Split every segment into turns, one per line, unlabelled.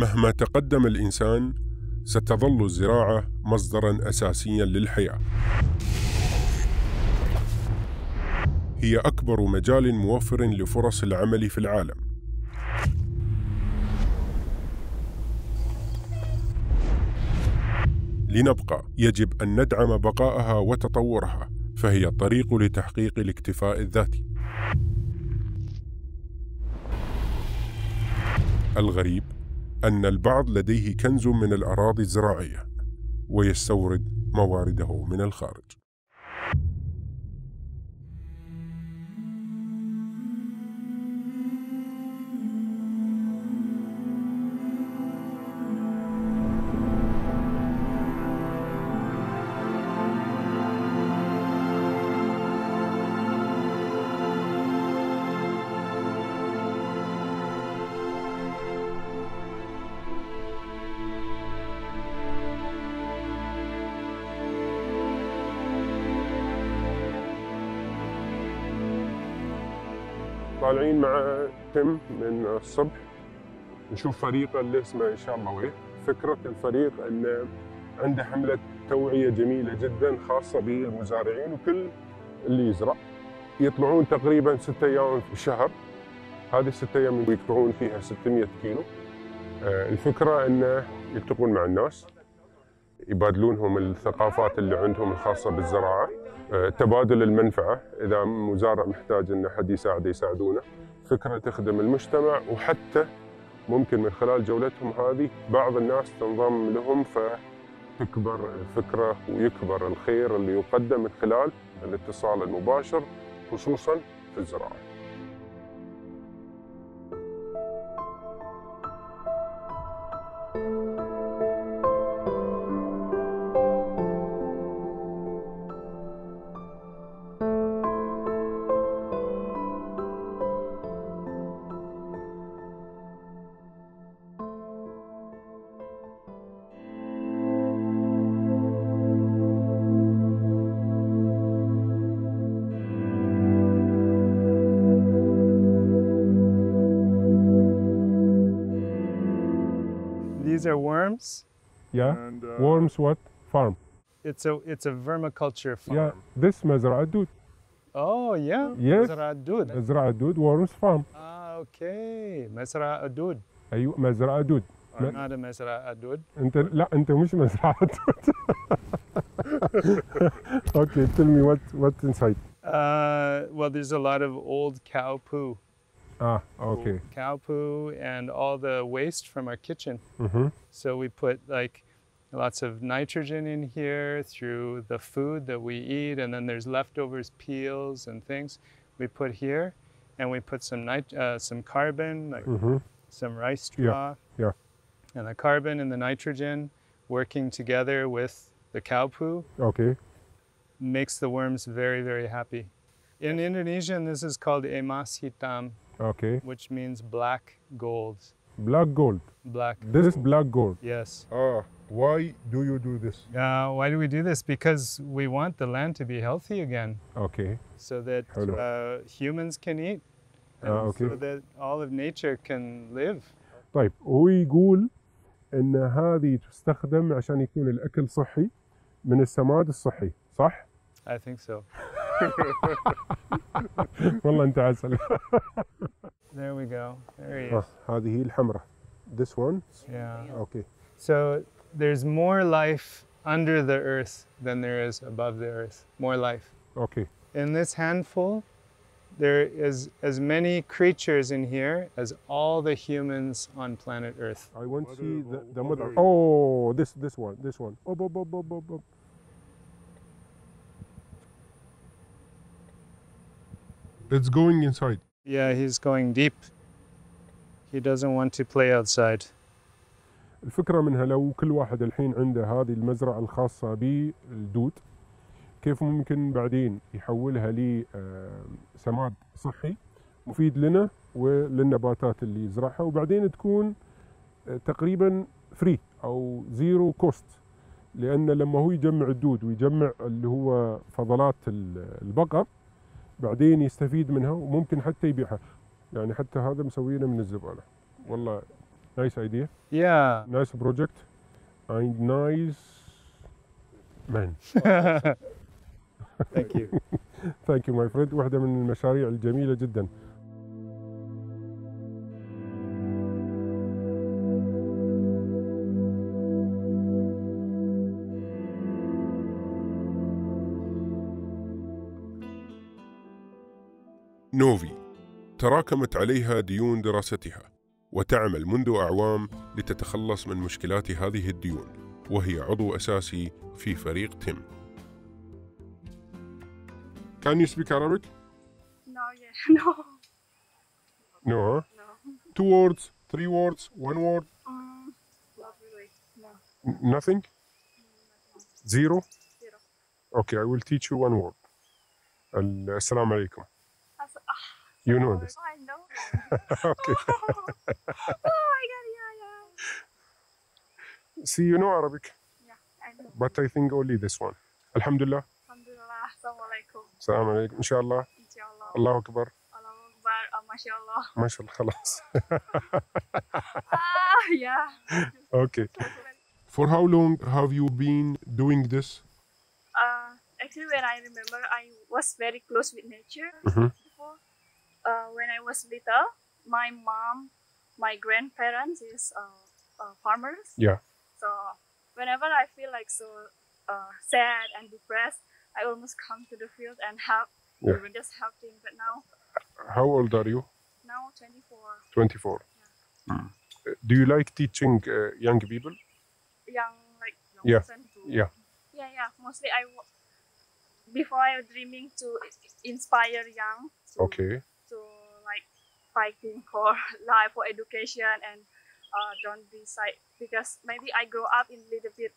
مهما تقدم الإنسان ستظل الزراعة مصدرا أساسيا للحياة. هي أكبر مجال موفر لفرص العمل في العالم. لنبقى يجب أن ندعم بقائها وتطورها فهي الطريق لتحقيق الاكتفاء الذاتي. الغريب أن البعض لديه كنز من الأراضي الزراعية ويستورد موارده من الخارج. طالعين مع تم من الصبح. نشوف فريق اللي اسمه ان شاء الله ويه فكرة الفريق انه عنده حملة توعية جميلة جدا خاصة بالمزارعين وكل اللي يزرع. يطلعون تقريبا ستة أيام في الشهر. هذه الستة أيام يقطعون فيها 600 كيلو. آه، الفكرة انه يلتقون مع الناس يبادلونهم الثقافات اللي عندهم الخاصة بالزراعة. تبادل المنفعة إذا مزارع محتاج ان حد يساعده يساعدونه فكرة تخدم المجتمع وحتى ممكن من خلال جولتهم هذه بعض الناس تنضم لهم فتكبر الفكرة ويكبر الخير اللي يقدم من خلال الاتصال المباشر خصوصا في الزراعة.
These are worms.
Yeah.
And, uh,
Worms what? Farm.
It's a it's a vermiculture farm.
Yeah. This مزرعة دود.
Oh yeah.
Yes.
مزرعة دود.
مزرعة دود worms farm.
Ah okay. مزرعة دود.
أيوة مزرعة دود.
Or
لا.
not a مزرعة دود.
انت لا انت مش مزرعة دود. okay, tell me what what's inside.
Uh, well, there's a lot of old cow poo.
Ah, okay.
Cow poo and all the waste from our kitchen.
Mm-hmm.
So we put like lots of nitrogen in here through the food that we eat, and then there's leftovers, peels and things we put here, and we put some nit- uh, some carbon, like
Mm-hmm.
some rice
Yeah,
straw,
yeah.
and the carbon and the nitrogen working together with the cow poo
Okay.
makes the worms very very happy. In Indonesian, this is called emas hitam,
Okay.
which means black gold.
Black gold.
Black.
This is black gold.
Yes.
Ah, why do you do this?
Uh, why do we do this? Because we want the land to be healthy again,
Okay.
so that
حلو.
uh, humans can eat,
Ah,
and
okay.
so that all of nature can live.
طيب هو يقول ان هذه تستخدم عشان يكون الاكل صحي من السماد الصحي صح؟
I think so.
والله انت عسل
There we go. There he
آه،
is.
هذه هي الحمراء this one
Yeah.
اوكي
So there's more life under the earth than there is above the earth. More life.
اوكي
In this handful, there is as many creatures in here as all the humans on planet Earth.
I want to see the, the
what
mother
are you-
oh this this one this one up up up up up, up. It's going inside.
Yeah, he's going deep. He doesn't want to play outside.
الفكرة منها لو كل واحد الحين عنده هذه المزرعة الخاصة بالدود كيف ممكن بعدين يحولها لسماد صحي مفيد لنا وللنباتات اللي يزرعها وبعدين تكون آه، تقريبا فري أو زيرو كوست لأن لما هو يجمع الدود ويجمع اللي هو فضلات ال- البقر بعدين يستفيد منها وممكن حتى يبيعها يعني حتى هذا مسوينه من الزبالة والله Nice idea.
Yeah.
Nice project. And nice man.
Thank you.
ثانك يو ماي فريند واحدة من المشاريع الجميلة جدا. نوفي تراكمت عليها ديون دراستها وتعمل منذ أعوام لتتخلص من مشكلات هذه الديون وهي عضو أساسي في فريق تيم Can you speak Arabic?
No, yeah, no,
No.
no.
Two words, three words, one word,
Mm, not really. No.
N- nothing? Zero?
Zero.
Okay, I will teach you one word.
As, ah,
You know this.
Oh, I know.
okay.
oh my God, yeah, yeah.
See, you know Arabic.
Yeah, I know.
But I think only this one. Alhamdulillah.
Alhamdulillah. Assalamu alaikum.
Assalamu alaikum. Inshallah.
Inshallah.
Allahu Akbar.
Allahu Akbar. Uh, mashallah.
Mashallah. Khalas.
ah, yeah.
Okay. For how long have you been doing this?
Uh, actually, when I remember, I was very close with nature
mm -hmm.
before. Uh, when I was little, my mom, my grandparents is uh, uh, farmers.
Yeah.
So whenever I feel like so uh, sad and depressed, I almost come to the field and help.
Yeah.
Even just helping. But now,
How old are you?
now 24,
24. Uh, Do you like teaching uh, young people?
young like young
Yeah.
to
Yeah.
yeah yeah. Mostly I wa- before I was dreaming to inspire young to,
Okay.
Fighting for life for education and uh, don't be side because maybe I grow up in a little bit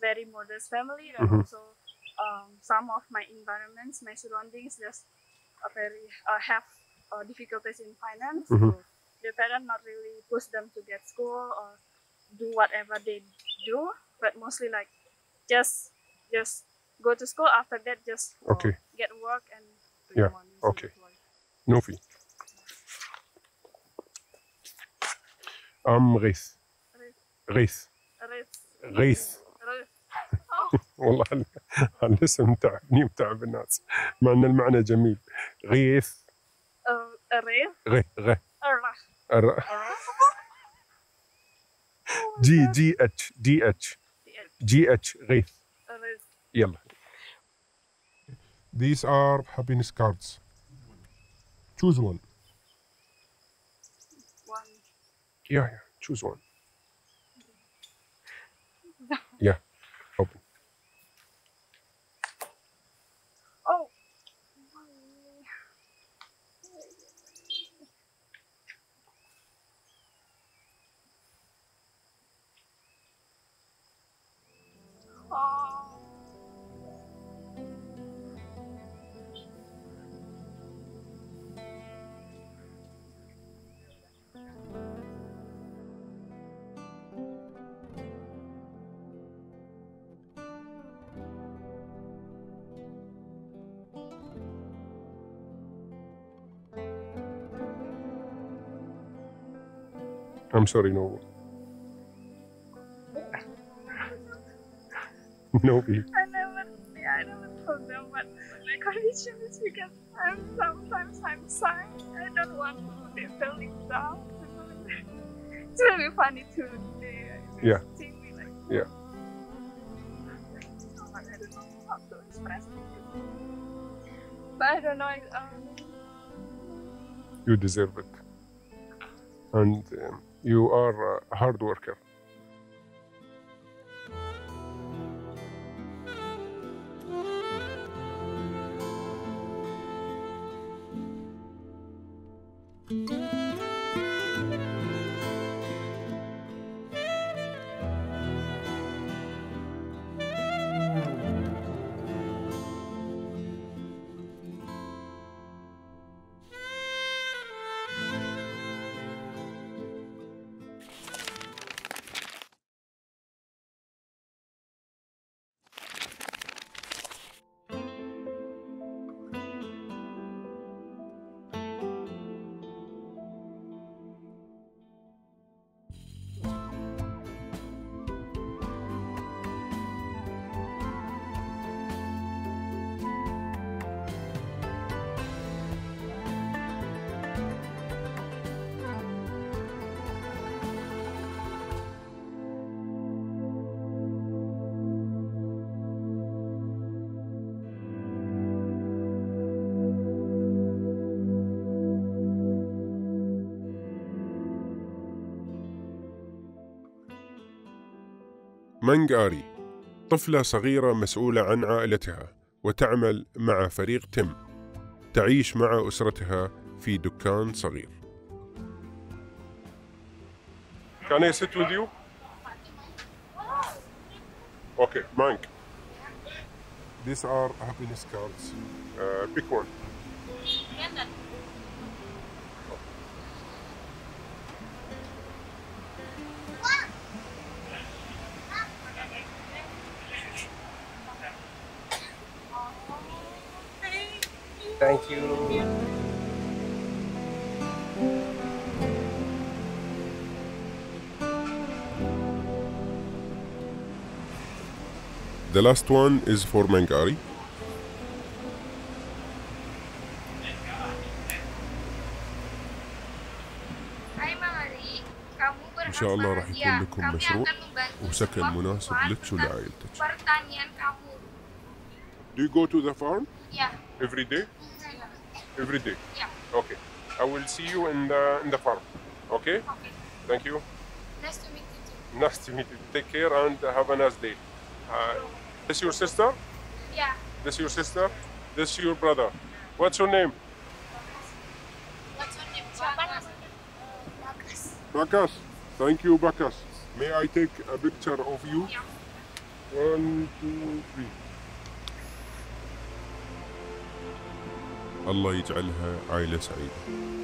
very modest family and
Mhm.
also um, some of my environments my surroundings just very uh, have uh, difficulties in finance
Mhm.
so their parents not really push them to get school or do whatever they do but mostly like just just go to school after that just uh,
Okay.
get work and
Yeah, okay.
the life.
أم غيث. غيث. غيث. والله الاسم تعبني متعب الناس مع إن المعنى جميل. غيث.
ريث
غيث.
غيث
جي جي اتش جي اتش جي اتش غيث. يلا. These are happiness cards. Choose one. Yeah, yeah. Choose one. I'm sorry, no. no.
I never, yeah, I never told them what my condition is because I'm sometimes I'm sad. I don't want to be feeling down. It's really funny to they
Yeah.
see me like
Yeah.
Oh, I don't know how to express it. But I don't know. Um,
You deserve it. And um, you are a hard worker. مانجاري طفلة صغيرة مسؤولة عن عائلتها وتعمل مع فريق تيم تعيش مع أسرتها في دكان صغير Can I sit with you? Okay, Mank. These are happiness cards. Uh, pick one.
Thank you.
The last one is for Mangari.
Hai Mari, kamu berhak
إن شاء الله راح
bahagia.
يكون لكم
Kami
مشروع
akan membantu
وسكن
semua
مناسب
kebutuhan
لك
tentang
ولعائلتك.
Pertanian kamu.
Do you go to the farm
Ya,
every day? Every day.
ya.
Okay. I will see you in the in the farm. Okay?
Oke.
Thank you.
Nice to meet you too.
Nice to meet you. Take care and have a nice day. Uh, this your sister?
Ya,
This your sister? This your brother? What's your name?
what's your name? Bagas.
Bakas. Thank you, Bakas. May I take a picture of you?
Yeah.
One, two, three. الله يجعلها عائلة سعيدة.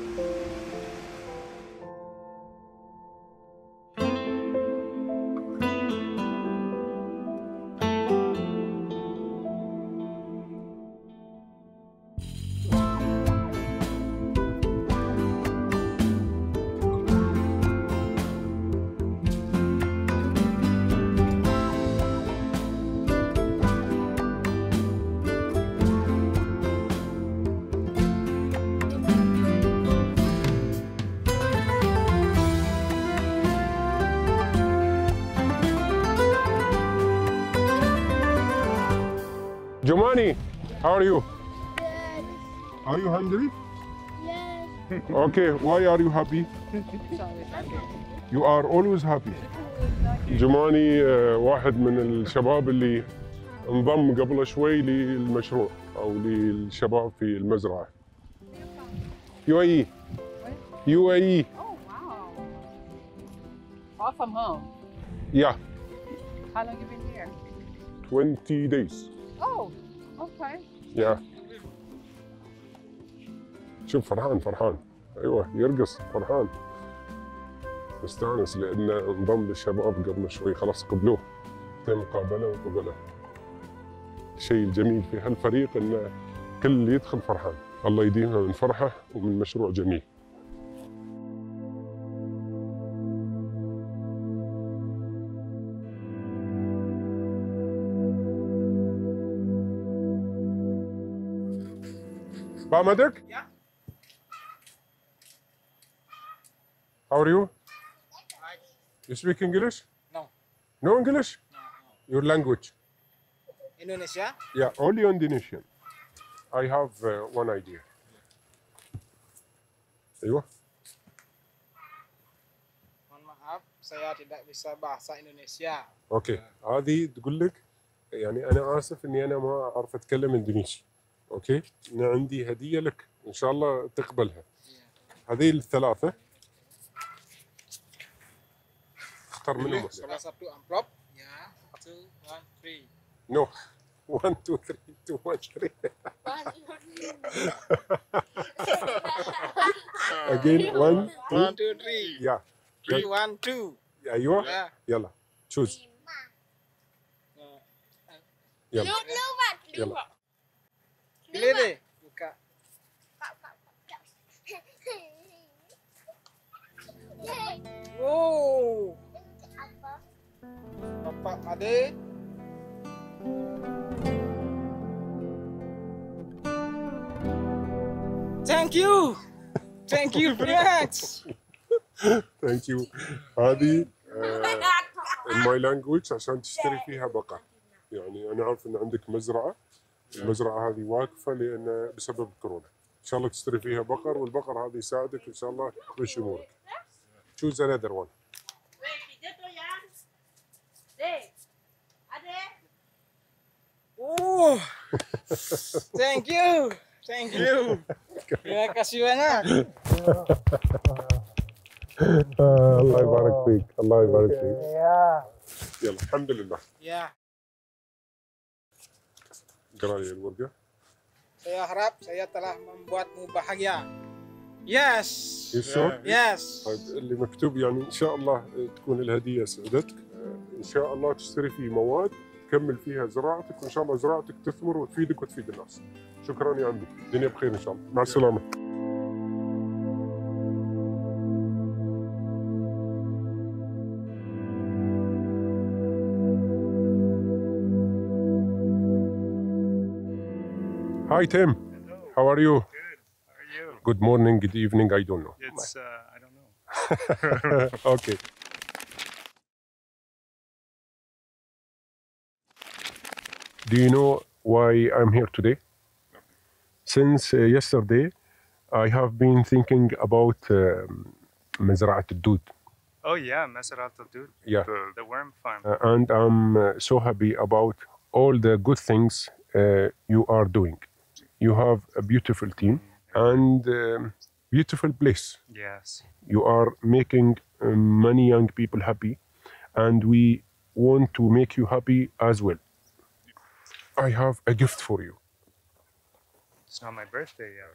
Jomani, how are you? Are you hungry?
Yes.
Okay, why are you happy? You are always happy. جماني آه، واحد من الشباب اللي انضم قبل شوي للمشروع أو للشباب في المزرعه. يو اي يو اي
Oh, wow. All from home.
يا
How long you been here?
20 days.
Oh, okay.
يا. شوف فرحان فرحان. أيوه يرقص فرحان. مستانس لأنه انضم للشباب قبل شوي. خلاص قبلوه. تم مقابلة وقبلة. الشيء الجميل في هالفريق انه كل اللي يدخل فرحان. الله يديمها من فرحة ومن مشروع جميل. Bamadek?
Yeah.
How are you? You speak English?
No.
No English?
No,
Your language?
no. Indonesia?
Yeah, only Indonesian. I have uh, one idea. ايوه
Mohon maaf, saya tidak bisa bahasa Indonesia.
اوكي هذه تقول لك يعني انا اسف اني انا ما اعرف اتكلم اندونيسي أوكي؟ أنا عندي هدية لك. إن شاء الله تقبلها. هذه الثلاثة. اختار منهم
واحدة.
نو 1 2 3 2 1 3 again 1
One,
2
two, three.
يا
Three, one, two.
أيوه
Ya.
يلا تشوز يلا يلا
Deh. Buka. Wow. Bapak Ade. Thank you. Thank you very much.
ثانك يو هذه ماي لانجوج عشان تشتري فيها بقر يعني أنا عارف إن عندك مزرعة المزرعة هذه واقفة لأن بسبب كورونا. إن شاء الله تشتري فيها بقر والبقر هذا يساعدك إن شاء الله تمشي أمورك. انذر وان
Oh, thank you, thank you. Terima kasih banyak.
الله يبارك فيك الله يبارك فيك.
Ya,
يلا الحمد لله. لي الورقه
Saya harap saya telah membuatmu bahagia. Yes.
Sure?
Yes.
طيب اللي مكتوب يعني إن شاء الله تكون الهديه سعدتك إن شاء الله تشتري فيه مواد تكمل فيها زراعتك وإن شاء الله زراعتك تثمر وتفيدك وتفيد الناس شكرا يا عمي الدنيا بخير إن شاء الله مع السلامة Hi, Tim.
Hello.
How are you?
Good. How are you?
Good morning, good evening, I don't know.
It's, uh, I don't know.
okay. Do you know why I'm here today? Since uh, yesterday, I have been thinking about um, al-Dud.
Oh yeah, Mazra'at al-Dud,
yeah.
the, the worm farm.
Uh, and I'm uh, so happy about all the good things uh, you are doing. You have a beautiful team and um, beautiful place.
yes.
you are making uh, many young people happy and we want to make you happy as well i have a gift for you
It's not my birthday yet.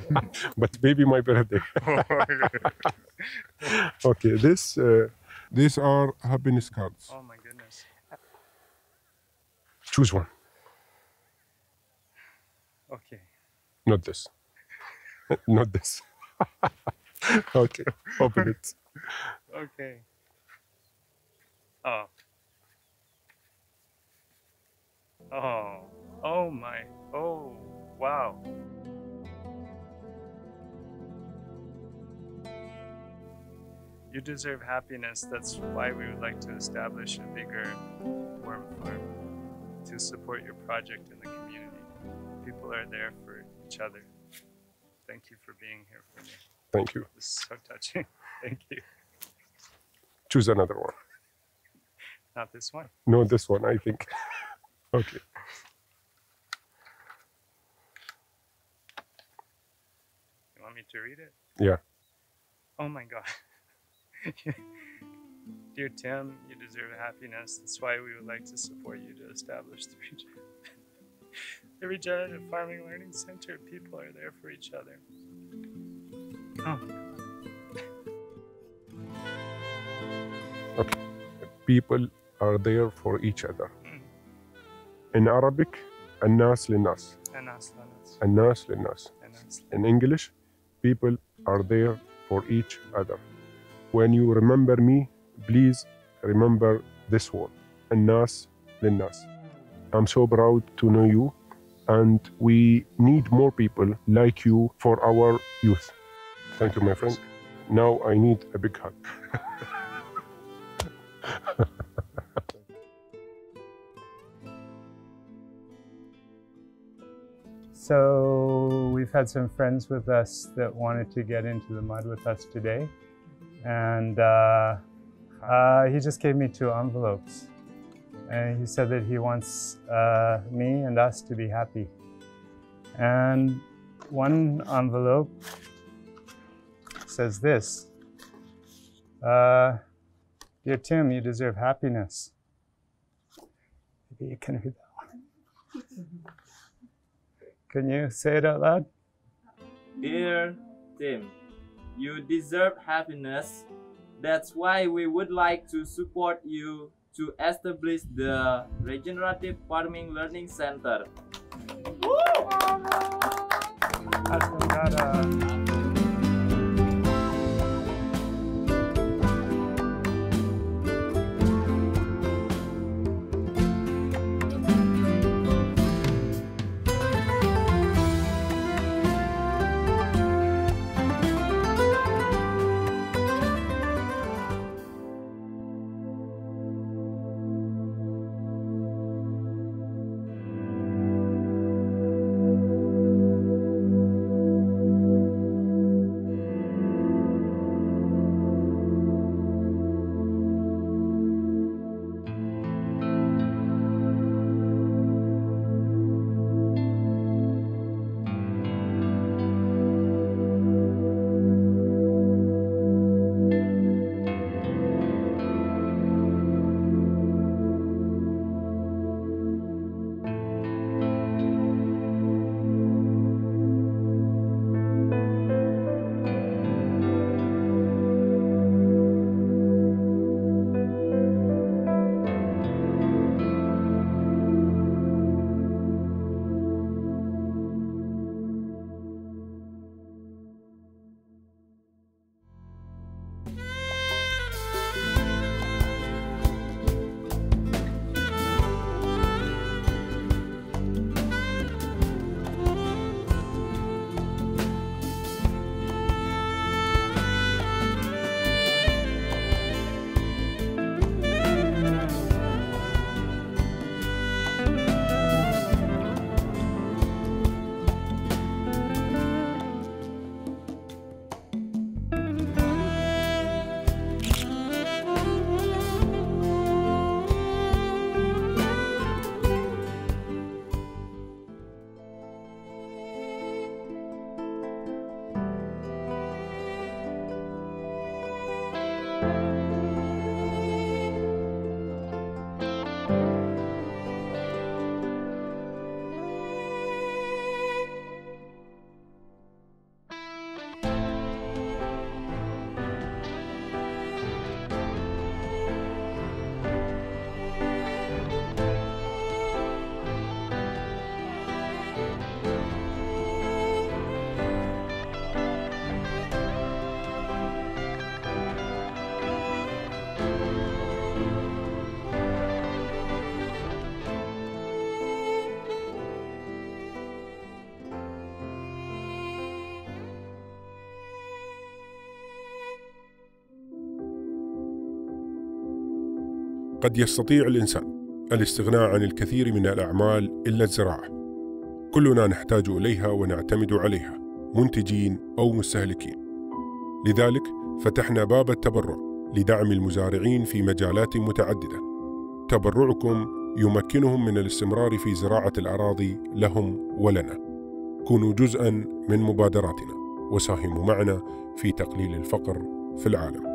but maybe my birthday okay this uh, these are happiness cards
oh my goodness.
choose one
Okay.
not this not this okay open it
Okay. Oh. Oh. Oh my. Oh. Wow. You deserve happiness. That's why we would like to establish a bigger worm farm to support your project in the community. People are there for each other. Thank you for being here for me.
thank you
This is so touching. Thank you.
choose another one
Not this one.
no this one i think okay
You want me to read it?
Yeah.
Oh my God. Dear Tim, you deserve happiness. That's why we would like to support you to establish the, regen- the Regenerative Farming Learning Center. People are there for each other. Oh,
people are there for each other
Mm.
in arabic الناس للناس
and Aslanas.
الناس للناس
And Aslan.
in English, people are there for each other. When you remember me, please remember this word. الناس للناس. I'm so proud to know you, and we need more people like you for our youth. Thank you, my friend. Now I need a big hug.
So we've had some friends with us that wanted to get into the mud with us today, and uh, uh, he just gave me two envelopes, and he said that he wants uh, me and us to be happy. And one envelope says this: uh, "Dear Tim, you deserve happiness." Maybe you can read that one. Can you say it out loud?
Dear Tim, you deserve happiness. That's why we would like to support you to establish the Regenerative Farming Learning Center.
قد يستطيع الإنسان الاستغناء عن الكثير من الأعمال إلا الزراعة. كلنا نحتاج إليها ونعتمد عليها منتجين أو مستهلكين. لذلك فتحنا باب التبرع لدعم المزارعين في مجالات متعددة. تبرعكم يمكنهم من الاستمرار في زراعة الأراضي لهم ولنا. كونوا جزءا من مبادراتنا. وساهموا معنا في تقليل الفقر في العالم.